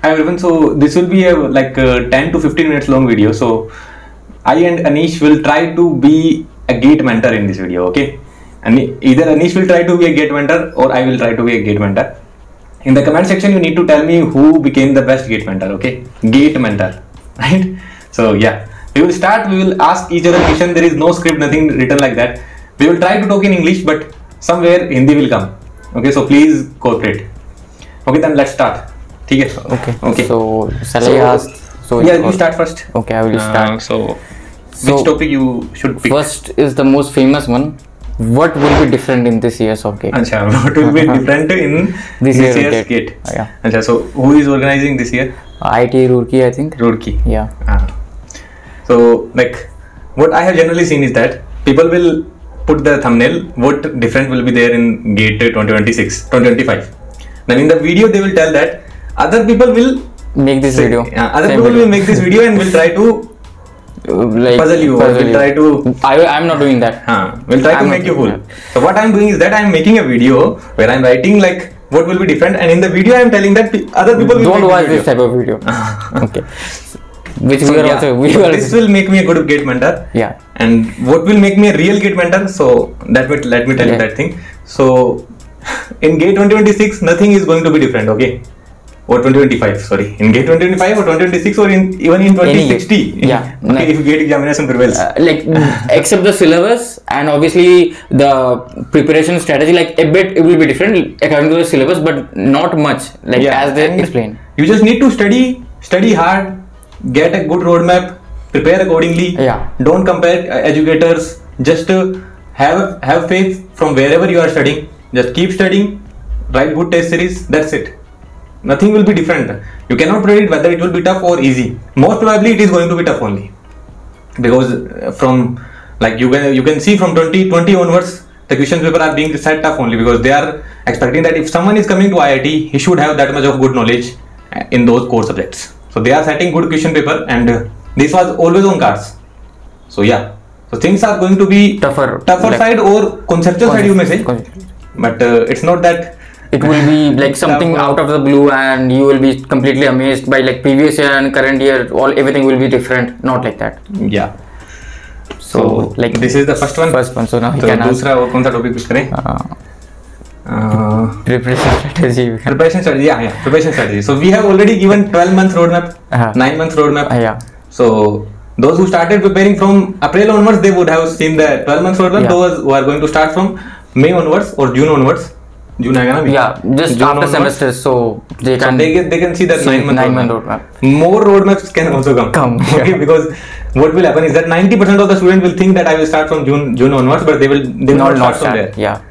Hi everyone. So this will be a like a 10 to 15 minutes long video. So I and Anish will try to be a gate mentor in this video. Okay, and either Anish will try to be a gate mentor or I will try to be a gate mentor. In the comment section, you need to tell me who became the best gate mentor. Okay, gate mentor, right? So yeah, we will start. We will ask each other question. There is no script, nothing written like that. We will try to talk in English, but somewhere Hindi will come. Okay, so please cooperate. Okay, then let's start. ठीक है। Okay. Okay. So shall so, I ask so yeah you start first. Okay I will uh, start. so which topic you should pick? first is the most famous one. What will be different in this year's of gate? Achha, what will be different in this, this year year's gate, gate? Uh, yeah. Achha, so who is organizing this year? IIT Roorkee I think. Roorkee. Yeah. Uh, so like what I have generally seen is that people will put the thumbnail what different will be there in gate 2026 2025 then in the video they will tell that other people will Make this say- video. yeah, other Same people video. will make this video and will try to like puzzle you or will try to I I'm not doing that. Huh, we'll try I'm to make you fool. So what I'm doing is that I'm making a video where I'm writing like what will be different, and in the video I'm telling that other people will Don't make watch this this type of video. okay. Which So, we are yeah, also we so are this will make me a good gate mentor. yeah. And what will make me a real gate mentor? So that will let me tell you that thing. So in gate 2026, nothing is going to be different. Okay. Or 2025, sorry. In gate 2025 or 2026 or in even in Any gate. 2060. Yeah. okay, if gate examination prevails. Uh, like except the syllabus and obviously the preparation strategy like a bit it will be different according to the syllabus but not much like Yeah, as they and explain You just need to study, study hard, get a good roadmap, prepare accordingly. Yeah. Don't compare uh, educators. Just uh, have have faith from wherever you are studying. Just keep studying, write good test series. That's it. Nothing will be different. You cannot predict whether it will be tough or easy. Most probably it is going to be tough only. Because uh, from like you can you can see from 2020 onwards the question paper are being set tough only because they are expecting that if someone is coming to IIT he should have that much of good knowledge uh, in those core subjects. So they are setting good question paper and uh, this was always on cards. So yeah. So things are going to be Tougher, tougher like- side or conceptual side you may say. But uh, it's not that it will be like something Tougher. out of the blue and you will be completely amazed by like previous year and current year all everything will be different not like that yeah so, so like this is the first one first one so now you तो can ask दूसरा और कौन सा topic pick करें uh, uh, preparation strategy we can- preparation strategy yeah yeah preparation strategy so we have already given 12 months roadmap Uh-huh. 9 months roadmap uh, yeah so those who started preparing from april onwards they would have seen the 12 months roadmap Yeah. those who are going to start from may onwards or june onwards June Yeah, just June after semesters, so they can. So they, can they can see that nine month nine roadmap. month roadmap. More roadmaps can also come. Come. Okay, yeah. because what will happen is that ninety percent of the students will think that I will start from June June onwards, but they will they will not, not start, start from there. Yeah.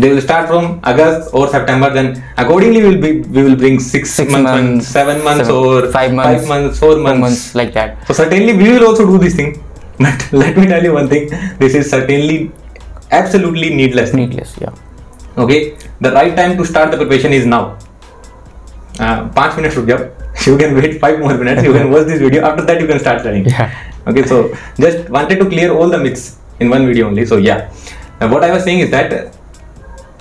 They will start from August or September. Then accordingly, we will be we will bring six, six months, months, seven months, seven, or five months, five months, four, four months. months, like that. So certainly, we will also do this thing. But let me tell you one thing: this is certainly absolutely needless. Needless, yeah okay? The right time to start the preparation is now. Uh, five minutes rup you can wait five more minutes. You can watch this video. After that you can start studying. Yeah. okay so just wanted to clear all the myths in one video only. So yeah. Now, what i was saying is that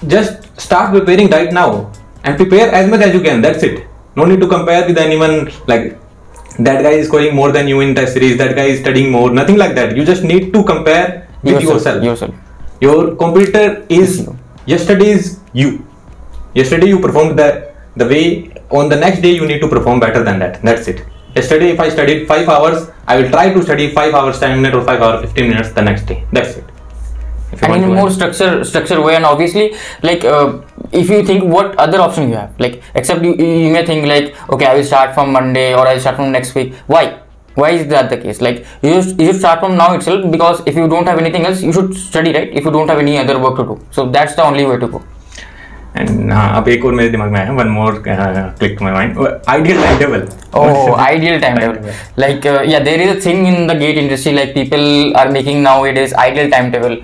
just start preparing right now and prepare as much as you can. That's it. No need to compare with anyone like that guy is scoring more than you in test series that guy is studying more nothing like that. You just need to compare with yourself. yourself, yourself. your competitor is you. yesterday's you. Yesterday you performed the the way. On the next day you need to perform better than that. That's it. Yesterday if I studied five hours, I will try to study five hours ten minutes or five hours fifteen minutes the next day. That's it. And in to more structure structure way and obviously like uh, if you think what other option you have like except you, you may think like okay i will start from monday or i'll start from next week why why is that the case like you should, you should start from now itself because if you don't have anything else you should study right if you don't have any other work to do so that's the only way to go and हाँ अब एक और मेरे दिमाग में आया one more click to my mind ideal time table Oh, ideal timetable. Like, uh, yeah, there is a thing in the gate industry, like people are making nowadays ideal timetable.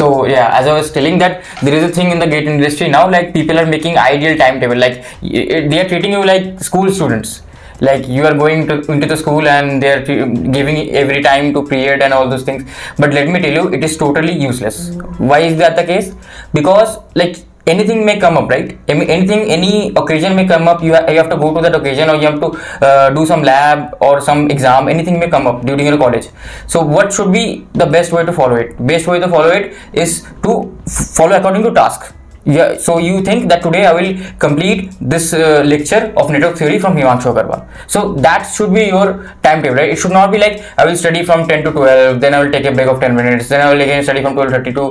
So, yeah, as I was telling that there is a thing in the gate industry now, like people are making ideal timetable. Like, y- they are treating you like school students. Like, you are going to into the school and they are giving every time to period and all those things. But let me tell you, it is totally useless. Why is that the case? Because, like, anything may come up right anything any occasion may come up you, ha- you have to go to that occasion or you have to uh, do some lab or some exam anything may come up during your college so what should be the best way to follow it best way to follow it is to follow according to task yeah so you think that today i will complete this uh, lecture of network theory from himanshu agarwal. So that should be your timetable right? It should not be like i will study from 10 to 12 then i will take a break of 10 minutes then i will again study from 12:30 to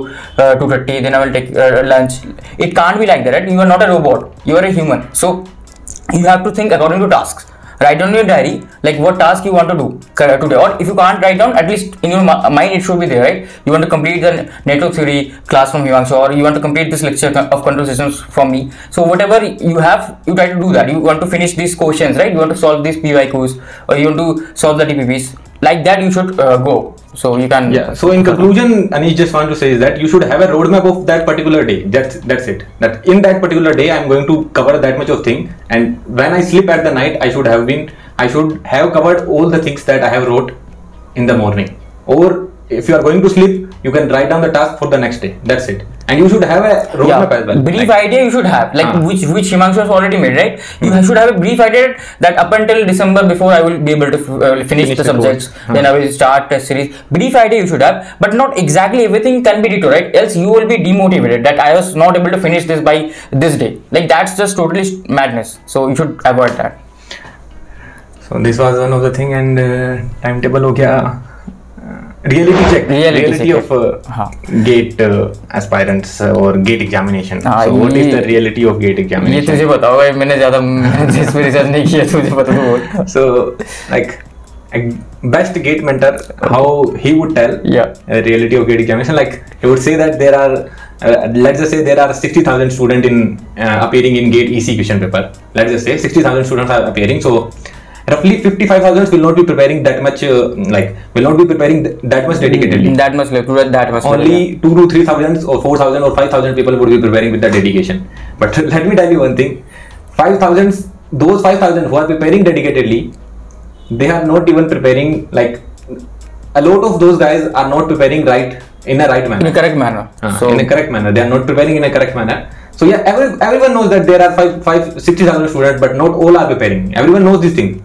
uh, 2:30 then i will take uh, lunch. It can't be like that right? You are not a robot. You are a human. So you have to think according to tasks write down your diary like what task you want to do uh, today. Or if you can't write down at least in your uh, mind it should be there right? You want to complete the network theory class from Himanshu or you want to complete this lecture of control systems from me. So whatever you have you try to do that. You want to finish these questions right? You want to solve these PYQs or you want to solve the TPPs like that you should uh, go so you can Yeah. So in conclusion, Anish just want to say is that you should have a roadmap of that particular day. That's that's it. That in that particular day, I'm going to cover that much of thing. And when I sleep at the night, I should have been, I should have covered all the things that I have wrote in the morning. Or if you are going to sleep, you can write down the task for the next day. That's it. And you should have a roadmap yeah, as well. brief like, idea you should have. Like uh, which which himanshu has already made right? You mm-hmm. should have a brief idea that up until december before i will be able to uh, finish, finish, the, the subjects. Uh-huh. then i will start a series. Brief idea you should have but not exactly everything can be detailed right? Else you will be demotivated that i was not able to finish this by this day. Like that's just totally madness. So you should avoid that. So this was one of the thing and uh, timetable okay. Uh, reality check Reality check, of uh, हाँ. gate uh, aspirants uh, or gate examination हाँ, so what is ये- the reality of gate ये examination तुझे बताओ भाई मैंने ज़्यादा इस पे रिसर्च नहीं किया तुझे पता तो बोल so like a best gate mentor how he would tell Yeah. a reality of gate examination like he would say that there are uh, let's just say there are 60000 students in uh, appearing in gate ec question paper let's just say 60000 students are appearing so roughly 55000 will not be preparing that much uh, like will not be preparing th- that much dedicatedly that much like that much only 2 to 3000 or 4000 or 5000 people would be preparing with the dedication. But let me tell you one thing. 5000 those 5000 who are preparing dedicatedly they are not even preparing like a lot of those guys are not preparing right in a right manner. In a correct manner. Uh, so in a correct manner. They are not preparing in a correct manner. So yeah every, everyone knows that there are five, five, 60000 students but not all are preparing. Everyone knows this thing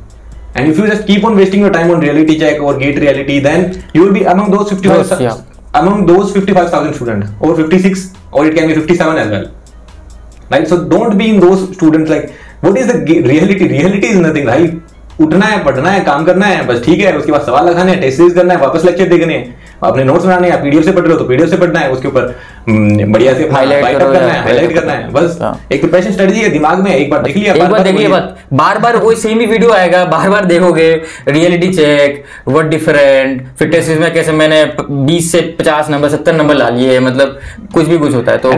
and if you just keep on wasting your time on reality check or gate reality then you will be among those 55 Those, yeah. among those 55000 students. Or 56 or it can be 57 as well. Right? So don't be in those students like what is the reality? Reality is nothing right उठना है पढ़ना है काम करना है बस ठीक है उसके बाद सवाल लगाने हैं टेस्ट सीरीज़ करना है वापस लेक्चर देखने हैं अपने नोट्स बनाने हैं पीडीएफ से पढ़ रहे हो तो पीडीएफ से पढ़ना है उसके ऊपर हम्म, बढ़िया से हाईलाइट करना है हाईलाइट करना है बस हाँ। एक प्रिपरेशन स्ट्रेटजी है दिमाग में एक बार देख लिया एक बार देख लिया बार बार वही सेम ही वीडियो आएगा बार बार देखोगे रियलिटी चेक व्हाट डिफरेंट फिर टेस्ट में कैसे मैंने 20 से 50 नंबर 70 नंबर ला लिए मतलब कुछ भी कुछ होता है तो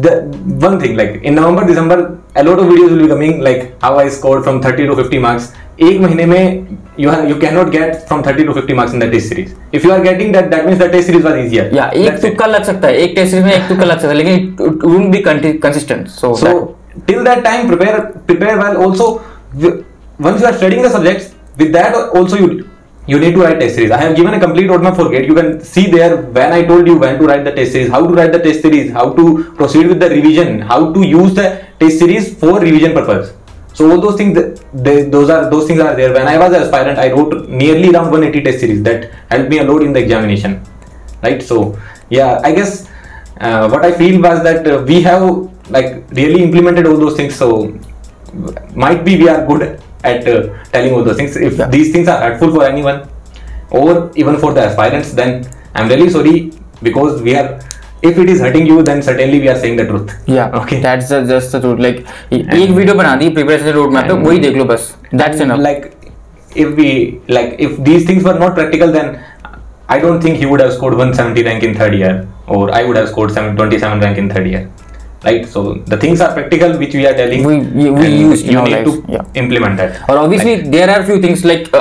one thing, like in November, December, a lot of videos will be coming, like how I scored from 30 to 50 marks. एक महीने में you have you cannot get from 30 to 50 marks in the test series. If you are getting that, that means the test series was easier. या एक तुक्का लग सकता है एक टेस्ट सीरीज़ में एक तुक्का लग सकता है लेकिन it wouldn't be consistent so So till that time, prepare prepare well. Also, w- once you are studying the subjects, with that also you you need to write test series. I have given a complete roadmap for GATE. You can see there when I told you when to write the test series, how to write the test series, how to proceed with the revision, how to use the test series for revision purpose. So all those things, they, those are those things are there. When I was an aspirant, I wrote nearly around 180 test series that helped me a lot in the examination. Right. So yeah, I guess uh, what I feel was that uh, we have like really implemented all those things. So might be we are good at uh, telling all those things. If Yeah. these things are helpful for anyone or even for the aspirants, then I'm really sorry because we are If it is hurting you, then certainly we are saying the truth. या Okay. That's just the truth like एक video बना दी preparation road map पे And- वही देख लो बस that's enough like if we like if these things were not practical then i don't think he would have scored 170 rank in third year or i would have scored 7, 27 rank in third year Right? So the things are practical which we are telling We- we- we use you need to yeah. implement that. और obviously there are few things like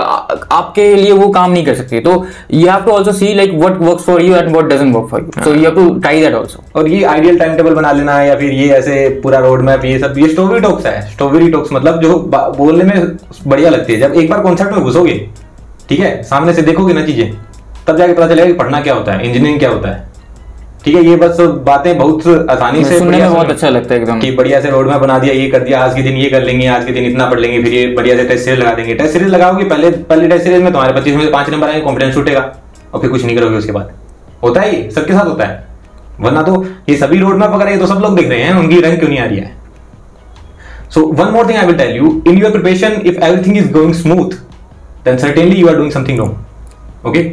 आपके लिए वो काम नहीं कर सकते तो you have to also see like what works for you and what doesn't work for you so you have to try that also और ये आइडियल टाइम टेबल बना लेना है या फिर ये ऐसे पूरा रोड मैप ये सब ये स्टोरी टॉक्स है। स्टोरी टॉक्स मतलब जो बोलने में बढ़िया लगती है। जब एक बार कॉन्सेप्ट में घुसोगे ठीक है सामने से देखोगे ना चीज़ें तब जाके पता चलेगा कि पढ़ना क्या होता है इंजीनियरिंग क्या होता है। ठीक है ये बस बातें बहुत आसानी से सुनने में बहुत अच्छा लगता है एकदम। कि बढ़िया से रोड मैप बना दिया ये कर दिया आज के दिन ये कर लेंगे आज के दिन इतना पढ़ लेंगे फिर ये बढ़िया से टेस्ट सीरीज़ लगा देंगे। टेस्ट सीरीज़ लगाओगे पहले पहले टेस्ट सीरीज़ में तुम्हारे पच्चीस में से पाँच नंबर आएँगे कॉन्फिडेंस छूटेगा और फिर कुछ नहीं करोगे उसके बाद। होता है ये सबके साथ होता है। वरना तो ये सभी रोड मैप वगैरह ये तो सब लोग देख रहे हैं उनकी रैंक क्यों नहीं आ रही है? So one more thing I will tell you in your preparation, if everything is going smooth, then certainly you are doing something wrong. Okay?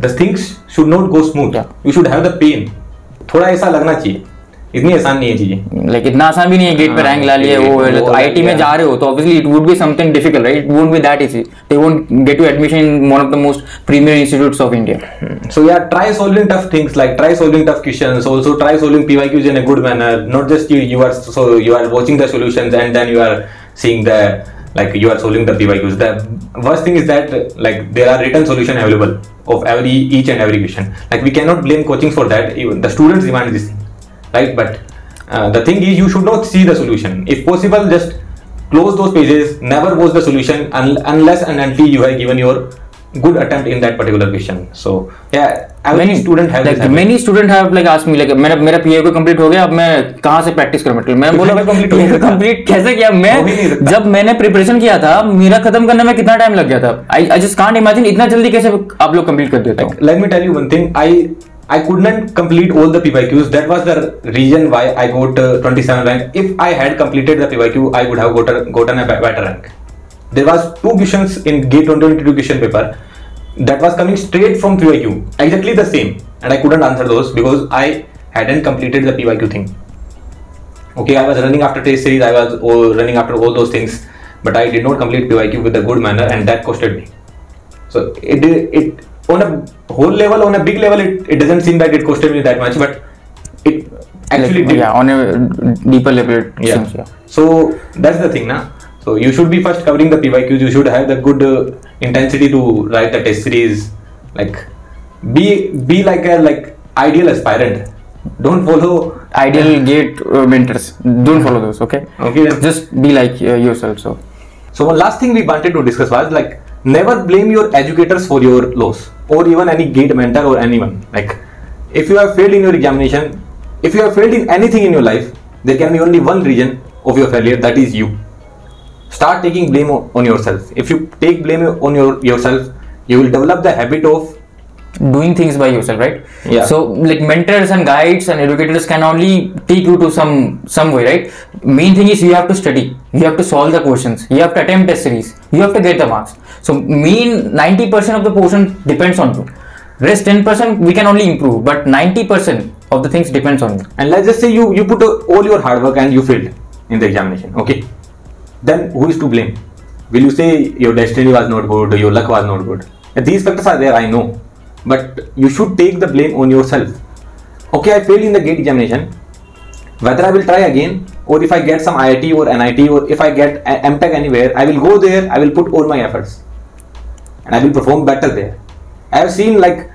The things should not go smooth you should have the pain थोड़ा ऐसा लगना चाहिए। इतनी आसान नहीं है चीज़ें। Like इतना आसान भी नहीं है गेट पे रैंक ला लिए वो आईटी में जा रहे हो तो obviously it would be something difficult right it won't be that easy they won't get to admission in one of the most premier institutes of India so are try solving tough things like try solving tough questions also try solving PYQs in a good manner not just you you are so you are watching the solutions and then you are seeing the like you are solving the PYQs. The worst thing is that like there are written solution available of every each and every question. Like we cannot blame coaching for that. Even the students demand this thing, right? But uh, the thing is you should not see the solution. If possible, just close those pages. Never watch the solution un- unless and until you have given your good attempt in that particular question. So yeah, every student has like many student have like asked me like मेरा मेरा पीए को complete हो गया अब मैं कहाँ से practice करूँ मतलब मैं तो बोला हो। कंप्लीट कैसे किया मैं हो ही। जब मैंने प्रिपरेशन किया था मेरा खत्म करने में कितना टाइम लग गया था I I just can't imagine इतना जल्दी कैसे आप लोग कंप्लीट कर देते हो Let me tell you one thing. I I couldn't complete all the PYQs. That was the reason why I got uh, 27 rank. If I had completed the PYQ, I would have gotten gotten a better rank. There was two questions in GATE 2022 question paper that was coming straight from PYQ, exactly the same, and I couldn't answer those because I hadn't completed the PYQ thing. Okay, I was running after test series, I was running after all those things, but I did not complete PYQ with a good manner, and that costed me. So it it on a whole level, on a big level, it, it doesn't seem that it costed me that much, but it actually like, did. yeah on a deeper level it Yeah. seems, yeah. So that's the thing, now. So you should be first covering the PYQs. You should have the good uh, intensity to write the test series. Like be be like a like ideal aspirant. Don't follow. ideal gate uh, mentors don't follow those okay Okay. Then. just be like uh, yourself so So one last thing we wanted to discuss was like never blame your educators for your loss or even any gate mentor or anyone. Like if you have failed in your examination, if you have failed in anything in your life, there can be only one reason of your failure that is you. Start taking blame on yourself. If you take blame on your yourself, you will develop the habit of doing things by yourself right? Yeah. so like mentors and guides and educators can only take you to some some way right? Main thing is you have to study. You have to solve the questions. You have to attempt test series. You have to get the marks. So mean 90% of the portion depends on you. Rest 10% we can only improve but 90% of the things depends on you. And let's just say you you put all your hard work and you failed in the examination okay then who is to blame? Will you say your destiny was not good your luck was not good? And these factors are there i know. But you should take the blame on yourself. Okay i failed in the gate examination. Whether i will try again or if i get some iit or nit or if i get mtech anywhere i will go there i will put all my efforts. And I will perform better there. I have seen like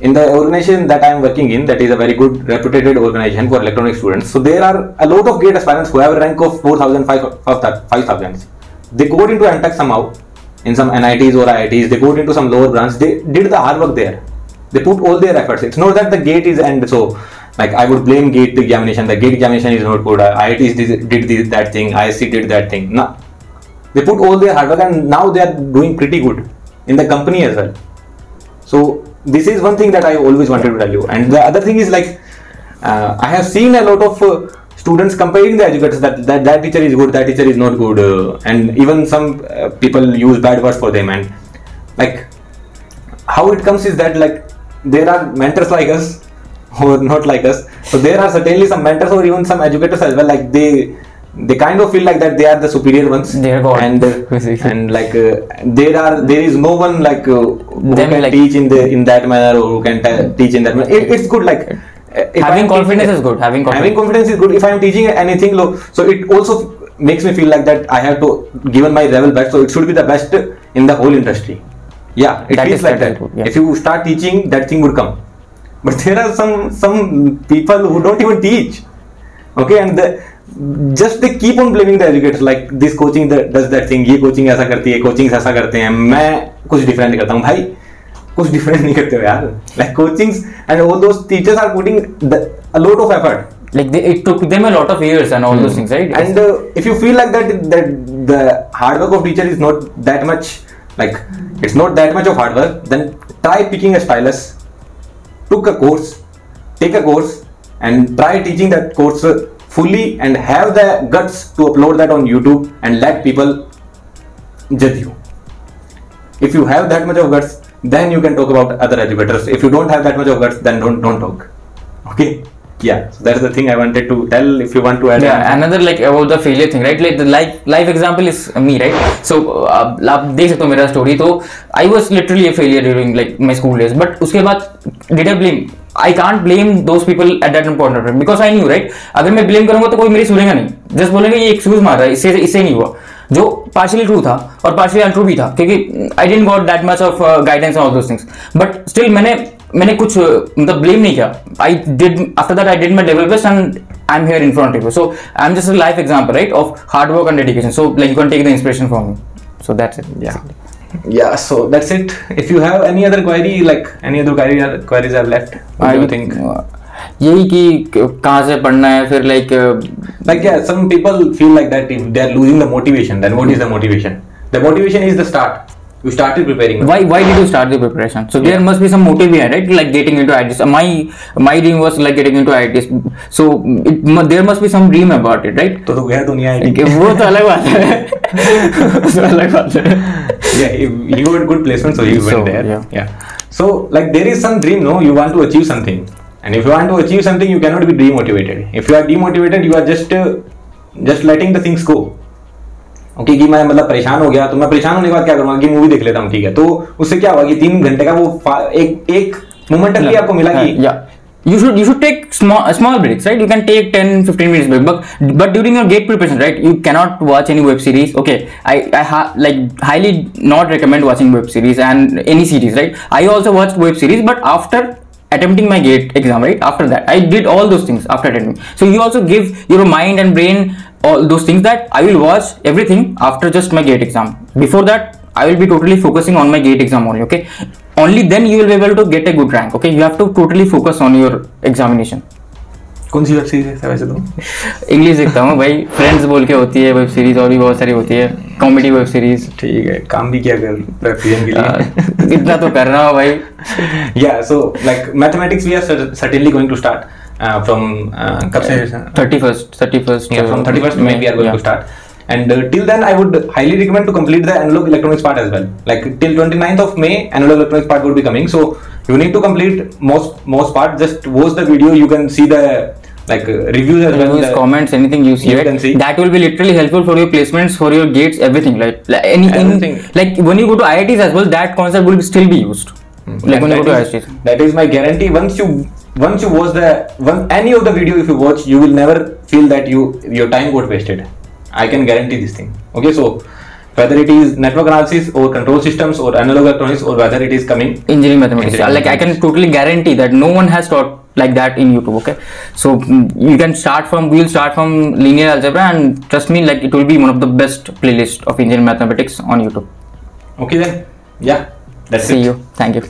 in the organization that I am working in, that is a very good reputed organization for electronic students. So there are a lot of gate aspirants who have a rank of 4,000, 5,000. They got into MTech somehow in some NITs or IITs. They got into some lower branch. They did the hard work there. They put all their efforts. It's not that the gate is end. So like I would blame gate examination. The gate examination is not good. IITs did, did that thing. ISC did that thing. No, they put all their hard work and now they are doing pretty good in the company as well so this is one thing that i always wanted to tell you. And the other thing is like uh, i have seen a lot of uh, students comparing the educators that, that that teacher is good that teacher is not good uh, and even some uh, people use bad words for them. And like how it comes is that like there are mentors like us or not like us so there are certainly some mentors or even some educators as well like they they kind of feel like that they are the superior ones. They are God, and uh, and like uh, there are there is no one like uh, who Them, can like- teach in the in that manner or who can ta- teach in that manner. It, it's good like uh, Having am confidence teaching- is good, having confidence. having confidence. is good. If i am teaching anything low so it also makes me feel like that i have to given my level best so it should be the best in the whole industry. Yeah it That feels like that. good, yeah. if you start teaching that thing would come. But there are some some people who don't even teach. Okay and the, just they keep on blaming the educators like this coaching that does that thing ये coaching ऐसा करती है coaching ऐसा करते हैं मैं कुछ different करता हूँ भाई कुछ डिफरेंट नहीं करते हो यार like coachings and all those teachers are putting a lot of effort like they, it took them a lot of years and all those things right and uh, if you feel like that that the hard work of teacher is not that much like it's not that much of hard work then try picking a stylus took a course take a course and try teaching that course uh, fully and have the guts to upload that on youtube and let people judge you if you have that much of guts then you can talk about other educators if you don't have that much of guts then don't don't talk okay yeah so that's the thing i wanted to tell if you want to add yeah anything. another like about the failure thing right like the life life example is me right so uh, आप देख सकते हो मेरा story तो I was literally a failure during like my school days but उसके बाद did I blame I can't blame those people at that point of because I knew right अगर मैं ब्लेम करूँगा तो कोई मेरी सुनेगा नहीं। जस्ट बोलेंगे ये एक्सक्यूज मार रहा है इससे इससे नहीं हुआ। जो पार्शियली ट्रू था और पार्शियली अनट्रू भी था क्योंकि I didn't got that much of guidance all those things but still मैंने मैंने कुछ uh, मतलब ब्लेम नहीं किया। I did after that I did my level and I am here in front you so I am just life example right of hard work and dedication so like you can take the inspiration from me so that's it yeah so that's it if you have any other query like any other query queries are left what I do you think यही कि कहाँ से पढ़ना है फिर like like या some people feel like that if they are losing the motivation then what is the motivation the motivation is the start you started preparing why why did you start the preparation so there must be some motive behind right like getting into IITs my my dream was like getting into IITs so it, mu- there must be some dream about it right तो तो गया दुनिया है कि वो तो अलग बात है वो तो अलग बात है yeah if you got good placement so you So, went there yeah. yeah so like there is some dream no you want to achieve something and if you want to achieve something you cannot be demotivated if you are demotivated you are just uh, just letting the things go Okay कि मैं मतलब परेशान हो गया तो मैं परेशान होने के बाद क्या करूँगा कि मूवी देख लेता हूँ ठीक है तो उससे क्या हुआ कि तीन घंटे का वो एक एक मोमेंटली आपको मिला कि you should you should take small small breaks right you can take 10 15 minutes break but but during your gate preparation right you cannot watch any web series okay i i ha- like highly not recommend watching web series and any series right i also watched web series but after attempting my gate exam right after that i did all those things after attempting so you also give your mind and brain all those things that i will watch everything after just my gate exam before that I will be totally focusing on my gate exam only. Okay, only then you will be able to get a good rank. Okay, you have to totally focus on your examination. कौन सी web series है वैसे तुम English देखता हूँ भाई। Friends बोल के होती है वेब सीरीज़ और भी बहुत सारी होती है। कॉमेडी वेब सीरीज़ ठीक है काम भी किया कर के लिए। इतना तो कर रहा हूँ भाई। या so like mathematics we are certainly going to start uh, कब से thirty first thirty first yeah, from 31st May we are going to start. And uh, till then, I would highly recommend to complete the analog electronics part as well. Like till 29th of May, analog electronics part would be coming. So you need to complete most most part. Just watch the video. You can see the like uh, reviews as well. Reviews, the- comments, anything you see, You right? see. That will be literally helpful for your placements, for your gates, everything. Like, like any, in- Everything. like when you go to IITs as well, that concept will still be used. Like And when you go to that is- IITs. that is my guarantee. Once you once you watch the one any of the video if you watch, you will never feel that you your time got wasted. I can guarantee this thing. Okay, so whether it is network analysis or control systems or analog electronics or whether it is coming engineering mathematics Engineering like i can totally guarantee that no one has taught like that in youtube okay so mm, you can start from we'll start from linear algebra and trust me like it will be one of the best playlist of engineering mathematics on youtube Okay then. Yeah. That's see it. you thank you